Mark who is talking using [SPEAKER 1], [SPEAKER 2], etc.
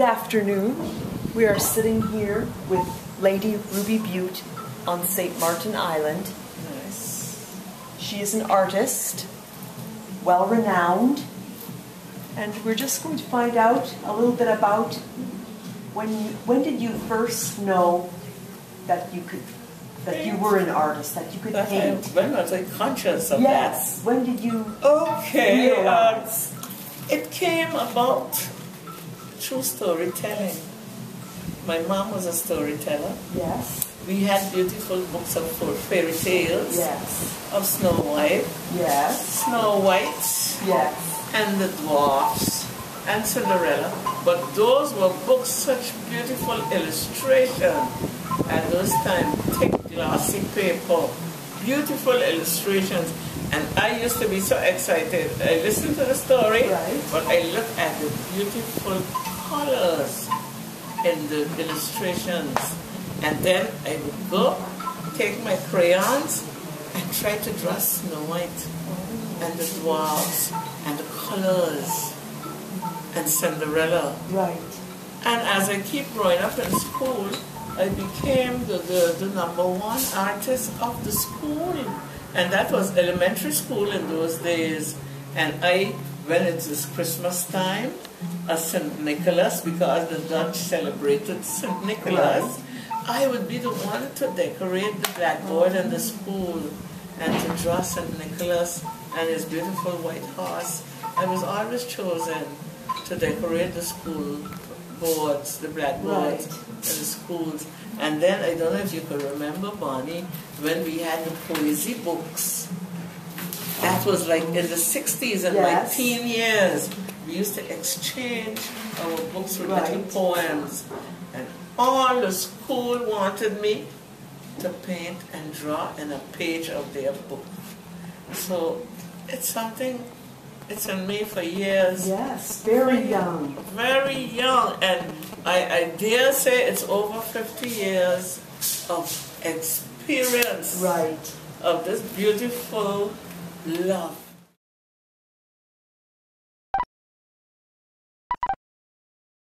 [SPEAKER 1] Good afternoon. We are sitting here with Lady Ruby Bute on St. Martin Island.
[SPEAKER 2] Nice.
[SPEAKER 1] She is an artist, well renowned, and we're just going to find out a little bit about when you, when did you first know that you could that you were an artist, that you could
[SPEAKER 2] That I,
[SPEAKER 1] paint?
[SPEAKER 2] when was I conscious of that.
[SPEAKER 1] Yes. When did you?
[SPEAKER 2] Okay.
[SPEAKER 1] Realize?
[SPEAKER 2] Um, it came about through storytelling. My mom was a storyteller.
[SPEAKER 1] Yes.
[SPEAKER 2] We had beautiful books of fairy tales
[SPEAKER 1] Yes.
[SPEAKER 2] of Snow White,
[SPEAKER 1] Yes.
[SPEAKER 2] Snow White,
[SPEAKER 1] Yes.
[SPEAKER 2] and the dwarfs and Cinderella. But those were books, such beautiful illustration. At those times, thick glossy paper, beautiful illustrations. And I used to be so excited. I listened to the story,
[SPEAKER 1] Right.
[SPEAKER 2] but I looked at the beautiful colors in the illustrations. And then I would go, take my crayons, and try to draw Snow White and the dwarfs and the colors and Cinderella.
[SPEAKER 1] Right.
[SPEAKER 2] And as I keep growing up in school, I became the, the, the number one artist of the school. And that was elementary school in those days. And I, when it was Christmas time, a St. Nicholas, because the Dutch celebrated St. Nicholas, I would be the one to decorate the blackboard in the school and to draw St. Nicholas and his beautiful white horse. I was always chosen to decorate the school boards, the blackboards
[SPEAKER 1] Right.
[SPEAKER 2] in the schools. And then I don't know if you can remember, Bonnie, when we had the poesy books. That was like in the 60s in my
[SPEAKER 1] Yes.
[SPEAKER 2] teen years. We used to exchange our books with little
[SPEAKER 1] Right.
[SPEAKER 2] poems. And all the school wanted me to paint and draw in a page of their book. So it's something, it's in me for years.
[SPEAKER 1] Yes. Very young.
[SPEAKER 2] Very young, and I, I dare say it's over 50 years of experience
[SPEAKER 1] Right.
[SPEAKER 2] of this beautiful love